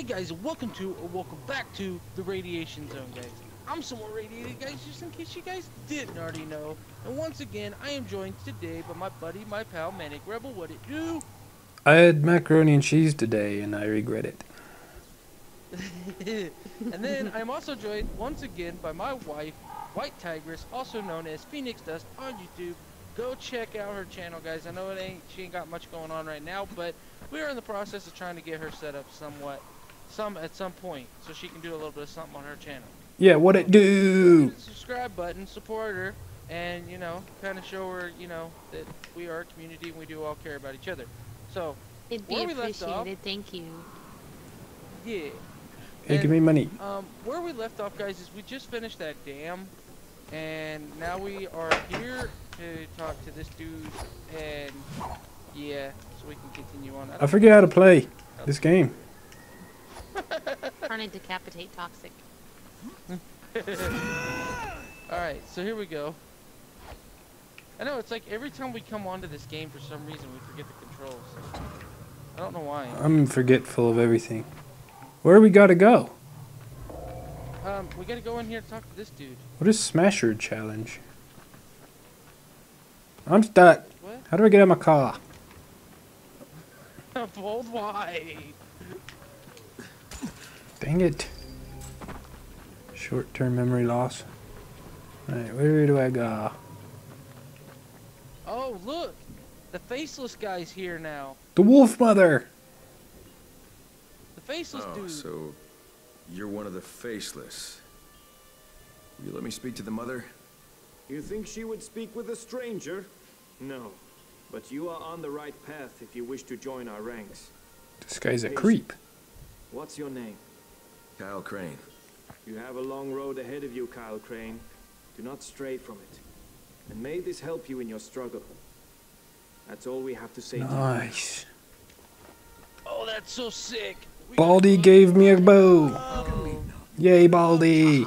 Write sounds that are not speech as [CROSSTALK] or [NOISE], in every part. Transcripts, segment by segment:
Hey guys, welcome to or welcome back to the Radiation Zone, guys. I'm somewhat radiated, guys, just in case you guys didn't already know. And once again, I am joined today by my buddy, my pal, Manic Rebel. What it do? I had macaroni and cheese today, and I regret it. [LAUGHS] and then I'm also joined once again by my wife, White Tigress, also known as Phoenix Dust on YouTube. Go check out her channel, guys. I know it ain't she ain't got much going on right now, but we are in the process of trying to get her set up somewhat, some at some point, so she can do a little bit of something on her channel. Yeah, what it do? Subscribe button, support her, and you know, kind of show her, you know, that we are a community and we do all care about each other. So, It'd be Where we left off- appreciated. Thank you. yeah. Hey, give me money. Um, where we left off, guys, is we just finished that dam, and now we are here to talk to this dude, and yeah, so we can continue on. I forget how to play this game. [LAUGHS] Turn and decapitate toxic. [LAUGHS] All right, so here we go. I know it's like every time we come onto this game, for some reason, we forget the controls. I don't know why. I'm forgetful of everything. Where we gotta go? Um, we gotta go in here to talk to this dude. What is Smasher Challenge? I'm stuck. What? How do I get out of my car? [LAUGHS] Bold wide. Dang it. Short-term memory loss. Alright, where do I go? Oh, look! The faceless guy's here now. The Wolf Mother! The faceless Oh, dude. so you're one of the faceless. Will you let me speak to the mother? You think she would speak with a stranger? No. But you are on the right path if you wish to join our ranks. This guy's a creep. What's your name? Kyle Crane. You have a long road ahead of you, Kyle Crane. Do not stray from it. And may this help you in your struggle. That's all we have to say to you. Nice. Oh, that's so sick. We Baldy gave me a bow. Oh. Yay, Baldy!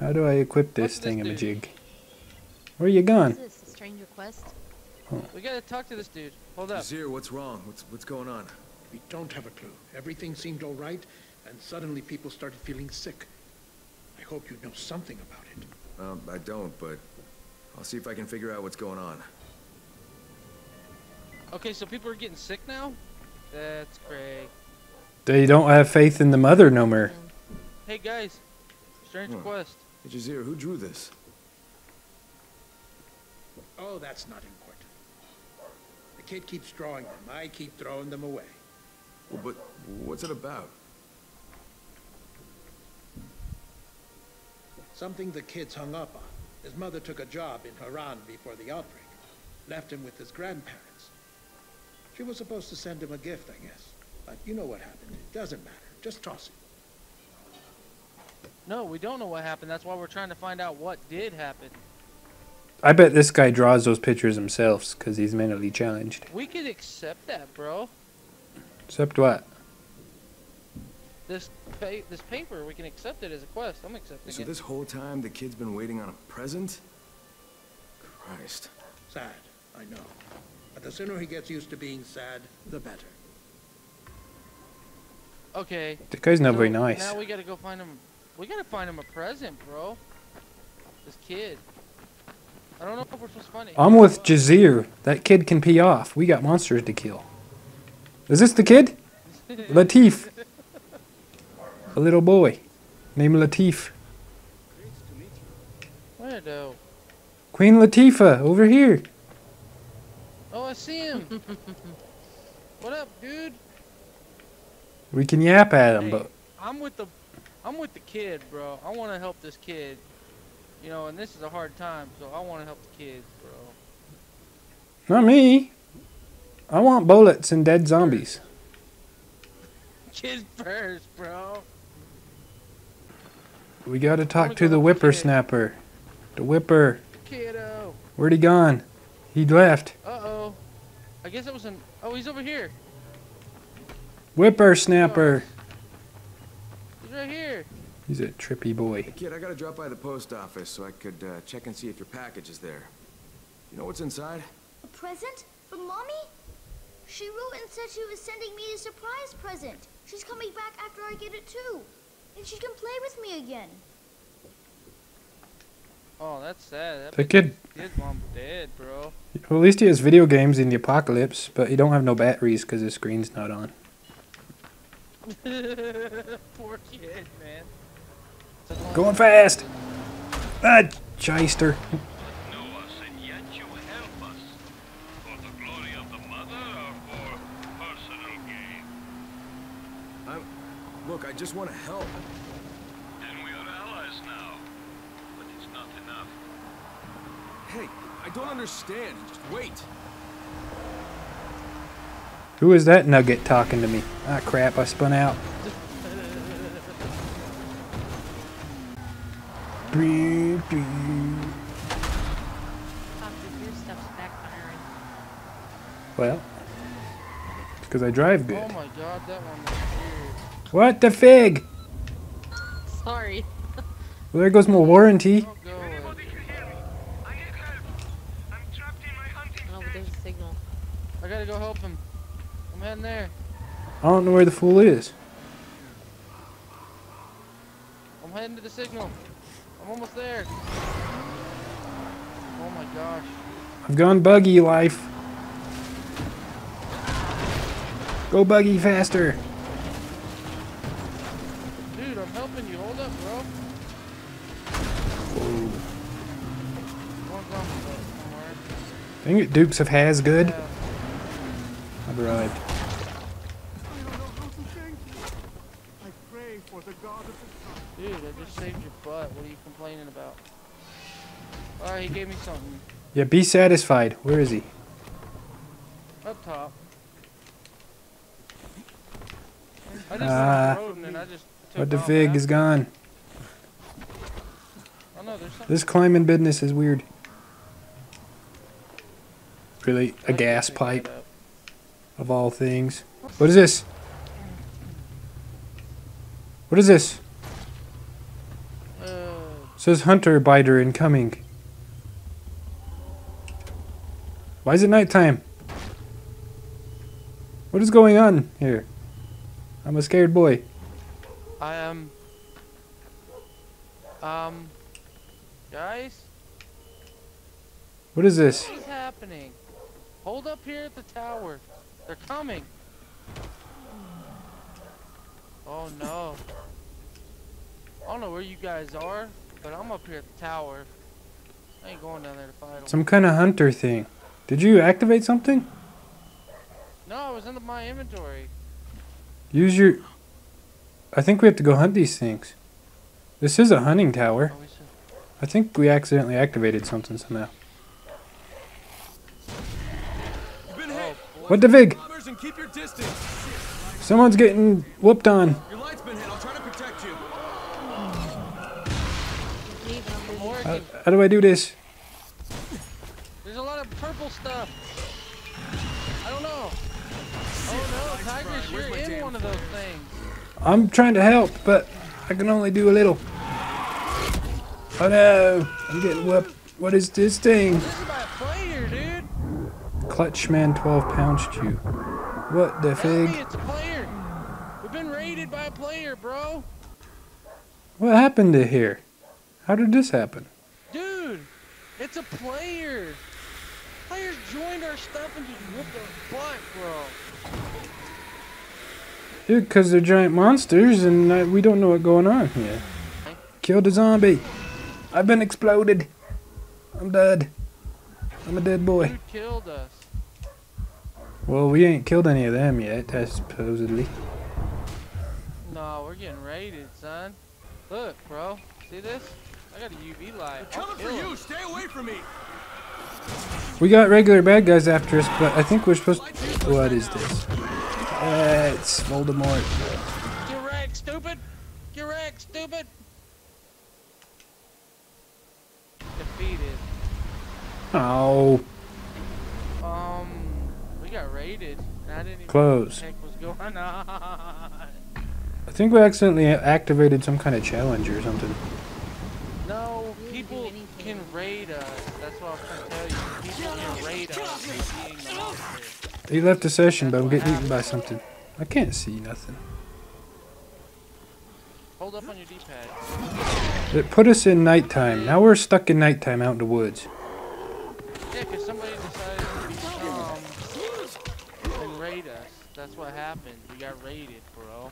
How do I equip this What's this dude? thingamajig? Where are you gone? Is this a stranger quest? We gotta talk to this dude. Hold up. Zir, what's wrong? What's what's going on? We don't have a clue. Everything seemed all right, and suddenly people started feeling sick. I hope you know something about it. Um, I don't, but I'll see if I can figure out what's going on. Okay, so people are getting sick now? That's great. They don't have faith in the mother no more. Hey guys, strange Hmm. request. Hey, Jazir, who drew this? Oh, that's not important. The kid keeps drawing them. I keep throwing them away. Well, but what's it about? Something the kid's hung up on. His mother took a job in Harran before the outbreak. Left him with his grandparents. She was supposed to send him a gift, I guess. But you know what happened. It doesn't matter. Just toss it. No, we don't know what happened. That's why we're trying to find out what did happen. I bet this guy draws those pictures himself because he's mentally challenged. We could accept that, bro. Accept what? This pa- this paper, we can accept it as a quest. I'm accepting So it. this whole time the kid's been waiting on a present? Christ. Sad, I know. But the sooner he gets used to being sad, the better. Okay. The guy's not so very nice. Now we gotta go find him. We gotta find him a present, bro. This kid. I don't know if we're supposed to find it. I'm with Jazir. That kid can pee off. We got monsters to kill. Is this the kid? [LAUGHS] Latif. A little boy. Named Latif. Where though? Queen Latifah, over here. Oh, I see him. [LAUGHS] what up, dude? We can yap at him, Hey, but I'm with the, I'm with the kid, bro. I want to help this kid. You know, and this is a hard time, so I want to help the kids, bro. not me. I want bullets and dead zombies. [LAUGHS] Kids first, bro. We gotta talk to the help the kid. whippersnapper. The whipper. Kiddo. Where'd he gone? He left. Uh oh. I guess it was an. Oh, he's over here. Whippersnapper. He's right here. He's a trippy boy. Hey, kid, I gotta drop by the post office so I could uh, check and see if your package is there. You know what's inside? A present? From Mommy? She wrote and said she was sending me a surprise present. She's coming back after I get it too. And she can play with me again. Oh, that's sad. That The kid, his mom's dead, bro. well, at least he has video games in the apocalypse, but he don't have no batteries because his screen's not on. [LAUGHS] Poor kid, man. It's a long- Going fast! Ah, shyster. know us, and yet you help us. For the glory of the mother or for personal gain? I'm... Look, I just want to help. Then we are allies now. But it's not enough. Hey, I don't understand. Just wait. Who is that nugget talking to me? Ah, crap, I spun out. Toxic, your. Well, because I drive good. Oh my god, that one was weird. What the fig? Sorry. Well, there goes my warranty. Oh, don't go away. Anybody can hear me? I need help. I'm trapped in my hunting Oh, there's a signal. I gotta go help him. I'm heading there. I don't know where the fool is. I'm heading to the signal. I'm almost there. Oh my gosh. I've gone buggy life. Go buggy faster. Helping you. Hold up, bro. One's on the boat somewhere. Dang it, Dukes of Hazgood. Yeah. I've arrived. Dude, I just saved your butt. What are you complaining about? Alright, he gave me something. Yeah, be satisfied. Where is he? Up top. I just Ah. Saw the fig is gone. This climbing business is weird. Really, a gas pipe of all things. What is this? What is this? Says hunter biter incoming. Why is it nighttime? What is going on here? I'm a scared boy. I am. Um. Guys, What is this? what is happening? Hold up here at the tower. They're coming. Oh no. I don't know where you guys are, but I'm up here at the tower. I ain't going down there to fight them. Some kind of hunter thing. Did you activate something? No, it was in my inventory. Use your. I think we have to go hunt these things. This is a hunting tower. Oh, we should- I think we accidentally activated something somehow. You've been hit. boy. What the fig? Robbers and keep your distance. Someone's getting whooped on. Your light's been hit. I'll try to protect you. He's leaving. I'm I'm losing. How, how do I do this? There's a lot of purple stuff. I don't know. Oh no, Tigress, Where's you're in one of those things. I'm trying to help, but I can only do a little. Oh no! I'm getting whooped. What is this thing? This is by a player, dude. Clutchman 12 pounds chew. What the fig? it's a player. We've been raided by a player, bro. What happened to here? How did this happen? Dude, it's a player. Players joined our stuff and just whooped our butt, bro. Dude, because they're giant monsters and uh, we don't know what's going on here. Killed a zombie. I've been exploded. I'm dead. I'm a dead boy. Dude killed us. Well, we ain't killed any of them yet, supposedly. No, we're getting raided, son. Look, bro. See this? I got a UV light. I'll Coming for kill you. 'em. Stay away from me. We got regular bad guys after us, but I think we're supposed to... What is this? Uh, it's Voldemort. Get wrecked, stupid! Get wrecked, stupid! Defeated. Oh, Um, we got raided. and I didn't even Close. know what the heck was going [LAUGHS] on. I think we accidentally activated some kind of challenge or something. No, people can raid us. That's what I was trying to tell you. People can raid us for being the monster. He left the session, but I'm getting eaten by something. I can't see nothing. Hold up on your D-pad. It put us in nighttime. Now we're stuck in nighttime out in the woods. Yeah, because somebody decided to come um, and raid us. That's what happened. We got raided, bro.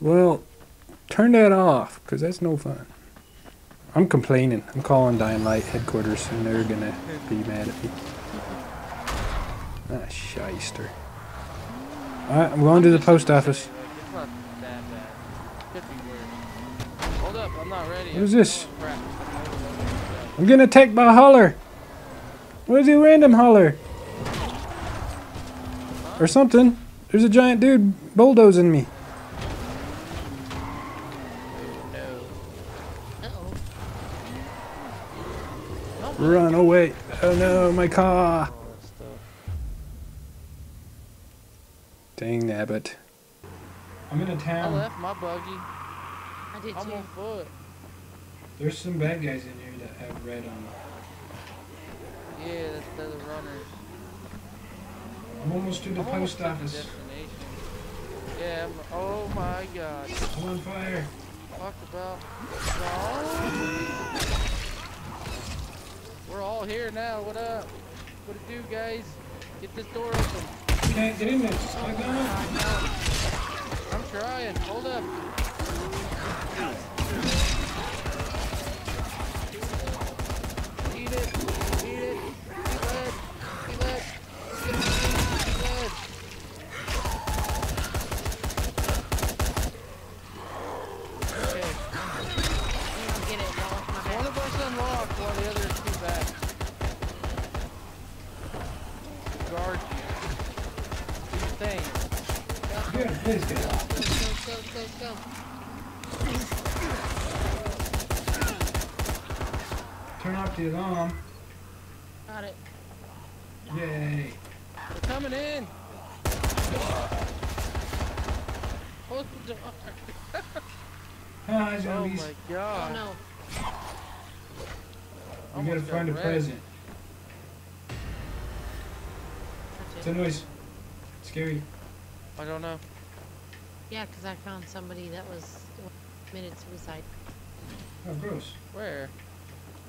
Well, turn that off, because that's no fun. I'm complaining. I'm calling Dying Light headquarters, and they're gonna be mad at me. Ah, shyster. Alright, I'm going to the post office. That. What is this? I'm getting attacked by a holler. What is it, random holler? Or something. There's a giant dude bulldozing me. Run away. Oh no, my car. Dang nabbit. I'm in a town. I left my buggy. I did I'm too. on foot. There's some bad guys in here that have red on them. Yeah, that's the runners. I'm almost to the I'm post office. Yeah, I'm, oh my god. I'm on fire. Talk about. No. We're all here now. What up? What it do, guys? Get this door open. Can't get in there. Click on it. I'm trying. Hold up. Eat it. Eat it. Eat lead. Eat lead. Eat lead. Okay. You don't get it. Y'all off my One back. of us unlocked while the other is two back. Guard you. Do your thing. Good, please get off. Go, go, go, go. Turn off alarm. Got it. Yay. They're coming in. Close the door. [LAUGHS] Hi, Oh zombies. my Oh god. no. we gotta Almost got find a wrecked. present. That's It's a noise. Scary. I don't know. Yeah, because I found somebody that was committed suicide. Oh, gross. Where?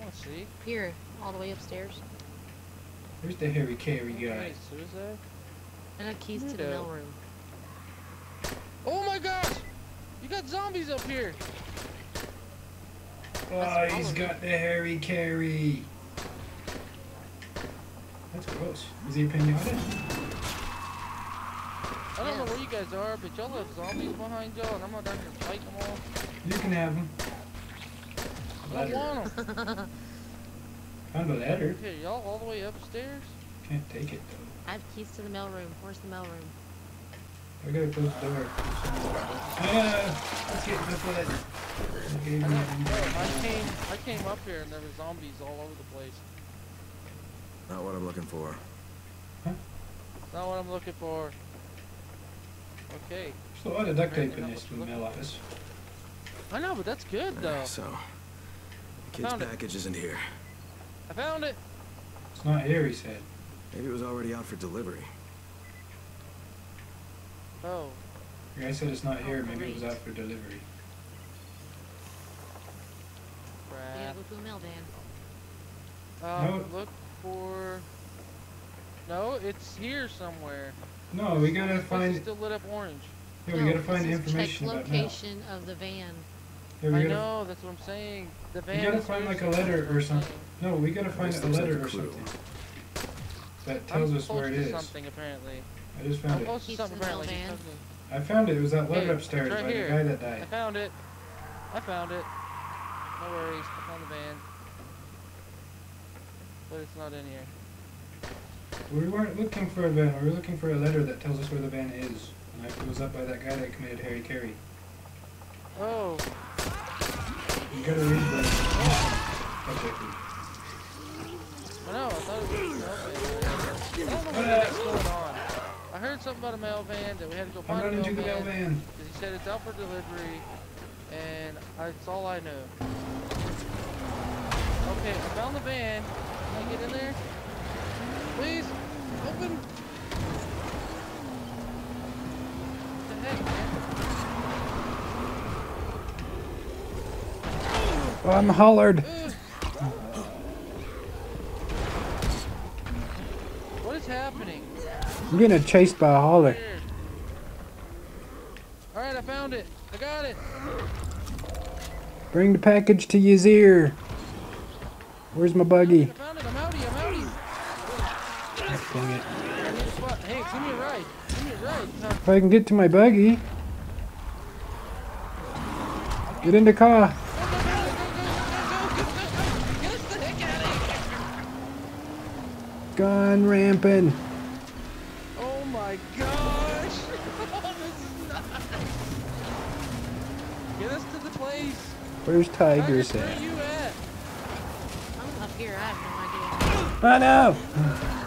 I want see. Here, all the way upstairs. Where's the Harry Carey guy? Wait, suicide? I got keys to the Weirdo. mail room. Oh my gosh! You got zombies up here. Oh, he's got the Harry Carey. That's gross. Is he a pinata? I don't know where you guys are, but y'all have zombies behind y'all, and I'm not down here fight them all. You can have him. I Ladder. want them. Found a ladder. Okay, y'all all the way upstairs? Can't take it though. I have keys to the mail room. Where's the mail room? I gotta close the door. Ah, let's get the foot. Okay, I, know, no, I came, I came up here and there were zombies all over the place. Not what I'm looking for. Not what I'm looking for. Okay. There's a lot of duct tape Apparently in not this what mail office. I know, but that's good though. So, the kid's found package isn't here. I found it. It's not here, he said. Maybe it was already out for delivery. Oh, The guy said it's not here. Oh, Maybe it was out for delivery. We crap. gotta go to a mail van. Um, No. look for. No, it's here somewhere. No, we gotta find. is still lit up orange. Yeah, we No, gotta find the information check about mail. location of the van. Yeah, we I gotta. know, that's what I'm saying. The van gotta find, like, a letter or something. No, we gotta find This a letter a or something that tells I'm us where it close to is. something apparently. I just I'm found it. close to Keys something the mail apparently. I found it. It was that letter Hey, upstairs right by here. the guy that died. I found it. I found it. No worries. I found the van. But it's not in here. We weren't looking for a van. We were looking for a letter that tells us where the van is. And it was up by that guy that committed Harry Carey. Oh, You gotta read the. I thought it was a mail van. I don't know what the heck's going on. I heard something about a mail van that we had to go I'm find a running to the mail van. van. Because he said it's out for delivery, and that's all I know. Okay, I found the van. Can I get in there? Please, open. I'm hollered. What is happening? I'm getting chased by a holler. All right, I found it. I got it. Bring the package to Yazir. Where's my I buggy? found it. I'm outie. I'm outie. Dang it. I need a spot. Hey, give me a ride. Give me a ride. If I can get to my buggy. Get in the car. Get us the heck out of here. Gone ramping. Oh my gosh. this is nuts. Get us to the place. Where's Tigers Tigers, where at? at? I'm up here. I have no idea. Oh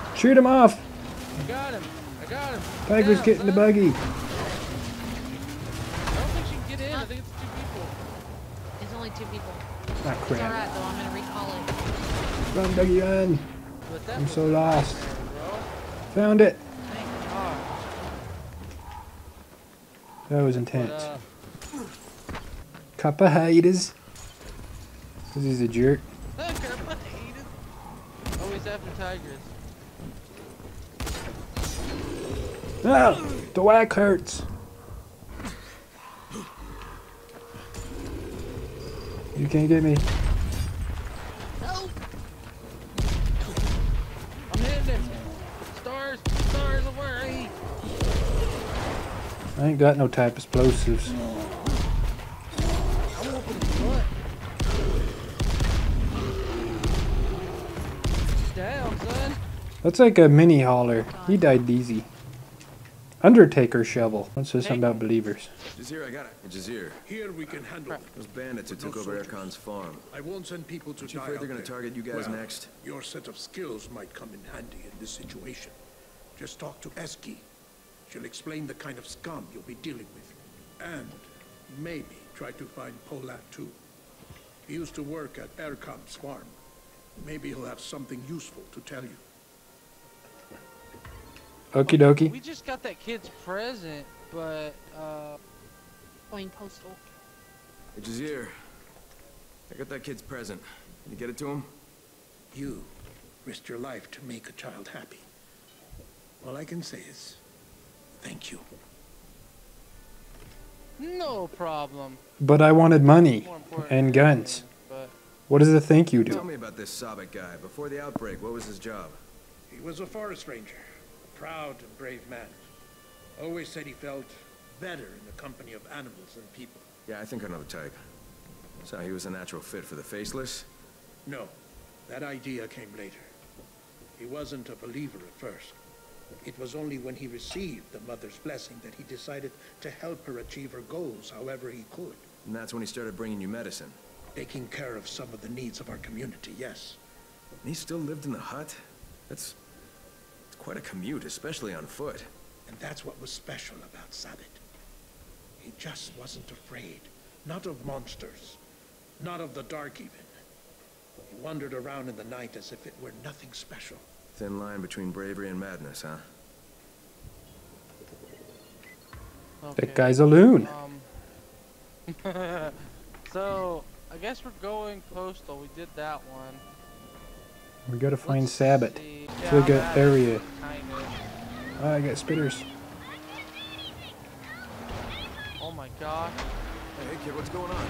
no! Shoot him off! I got him. I got him. Tiger's Down, getting the buggy. I don't think she can get in. I think it's two people. It's only two people. Ah It's alright though. I'm gonna recall it. Run, buggy, run. I'm so lost. Found it. That was intense. Cup of haters. Cause he's a jerk. Always after Tigers. Ah! The whack hurts. You can't get me. I ain't got no type explosives. I'm whooping his butt. Down, son. That's like a mini hauler. He died easy. Undertaker shovel. That says something about believers. Jazir, I got it. Jazir, Here we can handle it. those bandits who But no took over soldiers. Erkam's farm. I won't send people to Aren't you die afraid they're gonna target you guys Well, next? Your set of skills might come in handy in this situation. Just talk to Eski. She'll explain the kind of scum you'll be dealing with. And maybe try to find Polat too. He used to work at Erkam's farm. Maybe he'll have something useful to tell you. Okie dokie. We just got that kid's present, but uh, Going postal. Hey, Jazir, I got that kid's present. Can you get it to him? You risked your life to make a child happy. All I can say is, thank you. no problem. But I wanted money and guns. But What does it think you do? Tell me about this Sabit guy. Before the outbreak, what was his job? He was a forest ranger, a proud and brave man. Always said he felt better in the company of animals than people. Yeah, I think I know the type. So he was a natural fit for the Faceless? No, that idea came later. He wasn't a believer at first. It was only when he received the mother's blessing that he decided to help her achieve her goals however he could. And that's when he started bringing you medicine. Taking care of some of the needs of our community, yes. And he still lived in the hut? That's... It's quite a commute, especially on foot. And that's what was special about Sabit. He just wasn't afraid. Not of monsters. Not of the dark, even. He wandered around in the night as if it were nothing special. Thin line between bravery and madness, huh? okay. That guy's a loon. Um, [LAUGHS] so I guess we're going postal. We did that one. We gotta find Let's Sabit. see. Look Yeah, at that area. Kind of. Ah, I got spitters. Oh my god. Hey, kid, what's going on?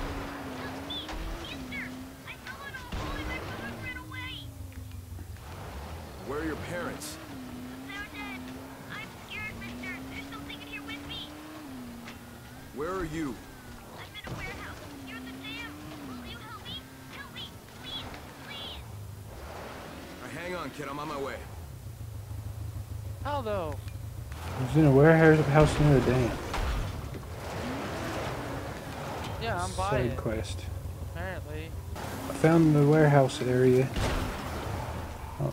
Are your parents? I'm scared, mister. There's something in here with me. Where are you? I'm in a warehouse near the dam. Will you help me? Help me, please, please. Now, hang on, kid. I'm on my way. How though? He's in a warehouse house near the dam. Yeah, I'm by Side it. quest. Apparently. I found the warehouse area.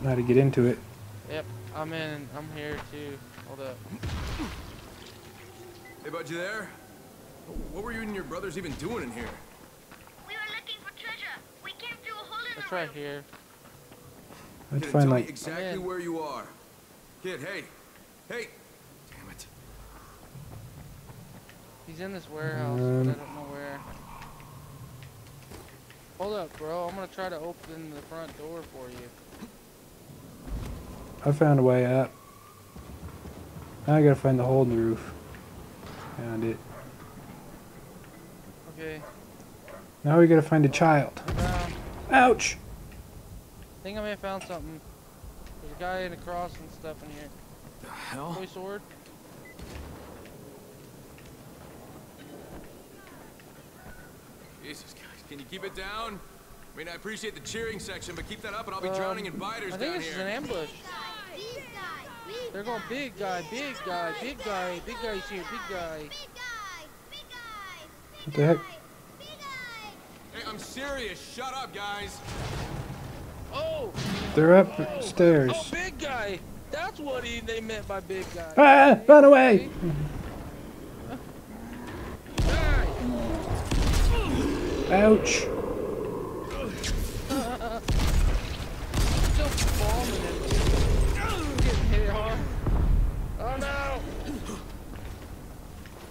I don't know how to get into it. Yep. I'm in. I'm here too. Hold up. Hey, bud, you there? What were you and your brothers even doing in here? We were looking for treasure. We came through a hole in It's the right roof. here. I'd Kid, find tell me like exactly in. where you are. Kid, hey. Hey! Damn it. He's in this warehouse, Um, but I don't know where. Hold up, bro. I'm gonna try to open the front door for you. I found a way up. Now I gotta find the hole in the roof. Found it. Okay. Now we gotta find a child. I. Ouch! I think I may have found something. There's a guy in a cross and stuff in here. The hell? Toy sword. Jesus, guys, can you keep it down? I mean, I appreciate the cheering section, but keep that up and I'll be Um, drowning in biters I think down this is an ambush. Big guy, big They're going big guy, big guy, big guy, big guy's here, big guy. Big guy, big guy, What the heck? big guy. Hey, I'm serious. Shut up, guys. Oh! They're Oh, upstairs. big guy! That's what he they meant by big guy. Ah! Run away! Ouch!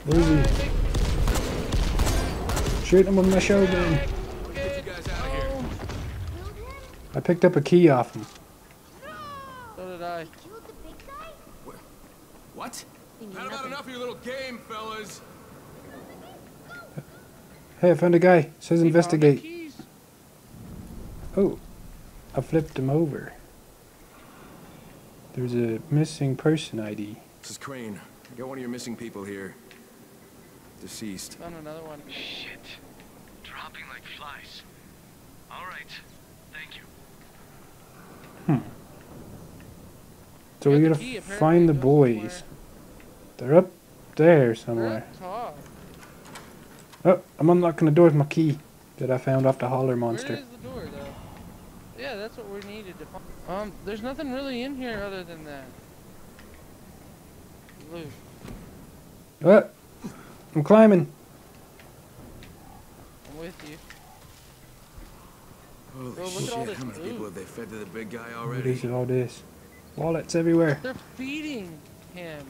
Where is he? Shoot him with my shotgun. guy, Get you guys out of here. Killed him? I picked up a key off him. so did I. Killed the big guy? What? Had about enough of your little game, fellas. Hey, I found a guy. It says He found the investigate. Oh, I flipped him over. There's a missing person ID. This is Crane. I got one of your missing people here. Deceased. Found another one. Shit. Dropping like flies. All right. Thank you. So we Got the gotta key, find the boys. somewhere. They're up there somewhere. Oh, I'm unlocking the door with my key that I found off the holler monster. is the door though? Yeah, that's what we needed to find. Um, there's nothing really in here other than that. Loot. What? I'm climbing. I'm with you. Holy Bro, shit, how many loot. people have they fed to the big guy already? is all this? Wallets everywhere. They're feeding him.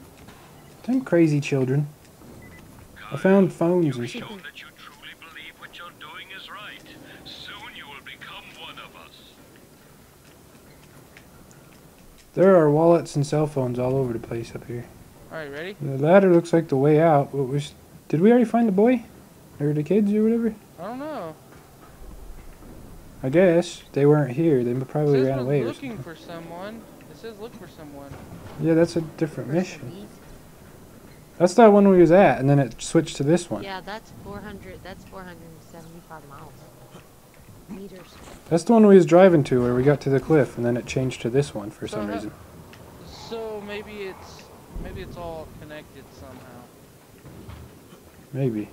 Them crazy children. I found phones and stuff. Shown that you truly believe what you're doing is right. Soon you will become one of us. There are wallets and cell phones all over the place up here. Alright, ready? The ladder looks like the way out. What was? Did we already find the boy? Or the kids or whatever? I don't know. I guess they weren't here. They probably it says ran we're away looking something. for someone. It says look for someone. Yeah, that's a different Person mission. leave. That's that one we was at, and then it switched to this one. Yeah, that's 400. That's 475 miles. [LAUGHS] Meters. That's the one we was driving to, where we got to the cliff, and then it changed to this one for some Uh-huh. reason. So maybe it's maybe it's all connected somehow. Maybe.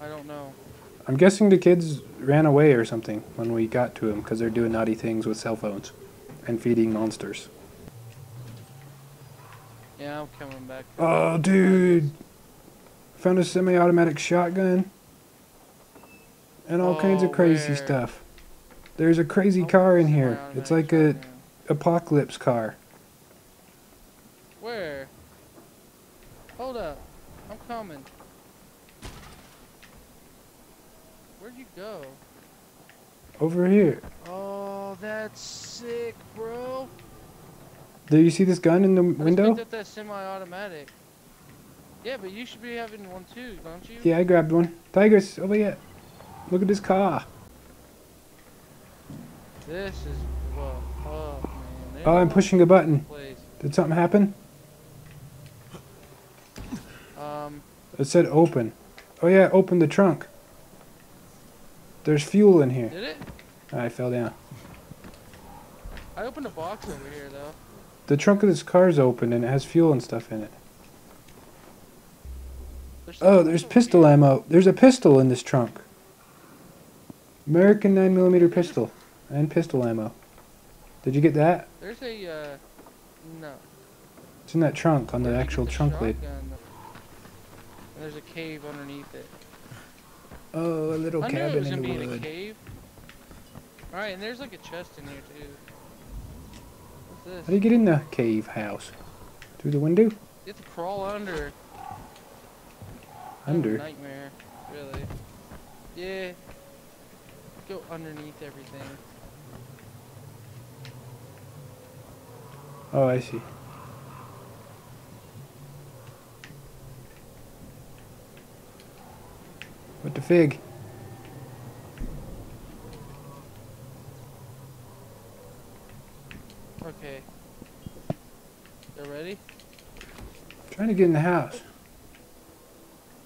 I don't know. I'm guessing the kids ran away or something when we got to them because they're doing naughty things with cell phones and feeding monsters. Yeah, I'm coming back. Oh, dude! Found a semi-automatic shotgun and all kinds of Oh, crazy where? stuff. There's a crazy Oh, car in here. It's like a apocalypse car. Where? Hold up. I'm coming. Where'd you go? Over here. Oh, that's sick, bro. Do you see this gun in the I window? picked that semi-automatic. Yeah, but you should be having one too, don't you? Yeah, I grabbed one. Tigers, over here. Look at this car. This is well, oh man. Oh, I'm pushing a button. place. Did something happen? Um, It said open. Oh yeah, open the trunk. There's fuel in here. did it? I fell down. I opened a box over here though. The trunk of this car's open and it has fuel and stuff in it. There's Oh, there's pistol here. ammo. There's a pistol in this trunk. American 9mm pistol. And pistol ammo. Did you get that? There's a uh, no. It's in that trunk on the you get actual the trunk lid. There's a cave underneath it. Oh, a little I cabin in gonna the be in a wood. cave. Alright, and there's like a chest in here too. What's this? How do you get in the cave house? Through the window? You have to crawl under. Kind of a Under? nightmare, really. Yeah. go underneath everything. Oh, I see. What the fig? Okay. You ready? Trying to get in the house.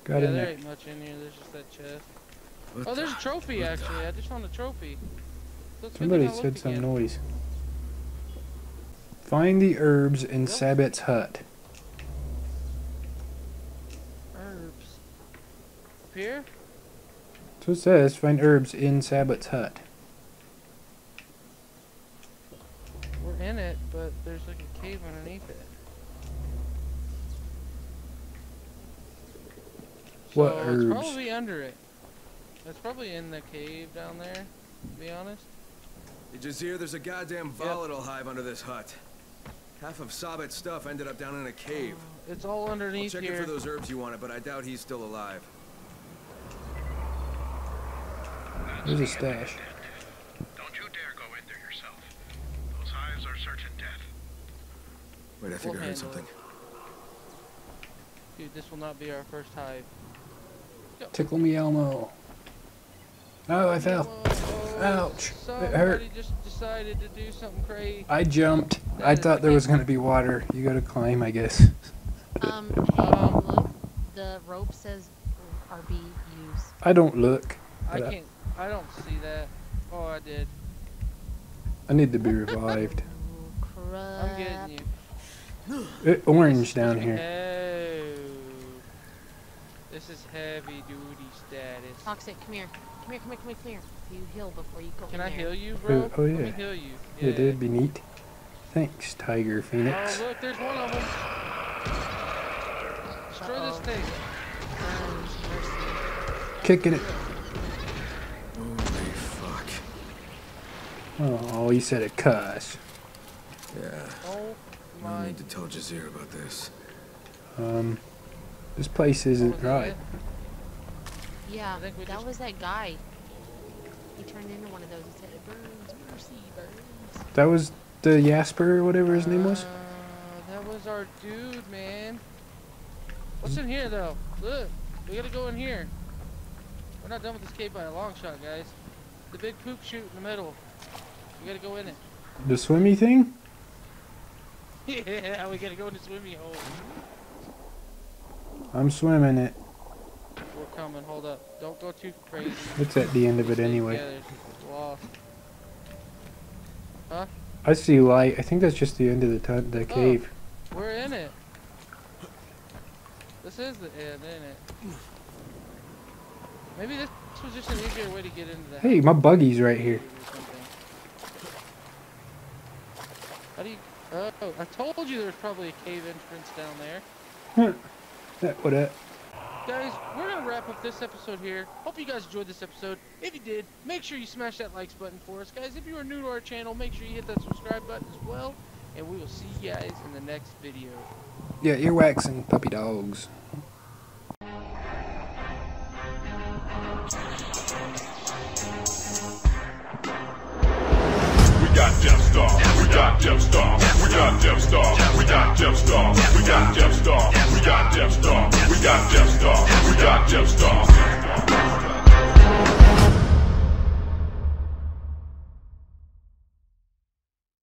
Got yeah, in there there. ain't much in here. There's just that chest. What Oh, there's a trophy the- actually. I just found a trophy. So it's a good Somebody said some again. noise. Find the herbs in Yep. Sabit's hut. Herbs. Up here? So it says find herbs in Sabit's hut. We're in it, but there's like a cave underneath it. What so herbs? It's probably under it. It's probably in the cave down there, to be honest. Hey, Jazir, there's a goddamn volatile hive under this hut. Half of Sabit's stuff ended up down in a cave. Oh, it's all I'll underneath check here. it for those herbs you wanted, but I doubt he's still alive. There's a stash. Don't you dare go in there yourself. Those hives are certain death. Wait, I think We'll I heard handle something. Dude, this will not be our first hive. Tickle me Elmo. Oh, I fell. Whoa, Ouch. It hurt. just decided to do something crazy. I jumped. That I thought there was gonna be water. You gotta climb, I guess. Um, hey, Um, look, the rope says RB use. I don't look. I can't. I don't see that. Oh, I did. I need to be revived. Ooh, crap. I'm getting you. It, orange down here. Oh. This is heavy duty status. Toxic, come here. Come here, come here, come here, come here. You heal before you go Can in I there. heal you, bro? oh, Let me yeah. heal you. Yeah, that'd be neat. Thanks, Tiger Oh, Phoenix. look, there's one of them. Destroy this Uh-oh. thing. Burns. Kicking it. Oh, he said a cuss. Yeah, Oh no my. need to tell Jazir about this. Um, this place isn't was right. Yeah, I think we that was that guy. He turned into one of those and said, Burns, mercy, burns. That was the Jasper or whatever his name was. Uh, that was our dude, man. What's in here, though? Look, we gotta go in here. We're not done with this cave by a long shot, guys. The big poop chute in the middle. We gotta go in it. The swimmy thing? [LAUGHS] yeah, we gotta go in the swimmy hole. I'm swimming it. We're coming. Hold up. Don't go too crazy. It's at the end of it anyway. together. Lost. I see light. I think that's just the end of the the oh, cave. We're in it. This is the end, isn't it? Maybe this was just an easier way to get into that. Hey, my buggy's right here. or something. How do you? Oh, I told you there's probably a cave entrance down there. That [LAUGHS] what it? Guys, we're gonna wrap up this episode here. Hope you guys enjoyed this episode. If you did, make sure you smash that likes button for us, guys. If you are new to our channel, make sure you hit that subscribe button as well. And we will see you guys in the next video. Yeah, earwax and puppy dogs.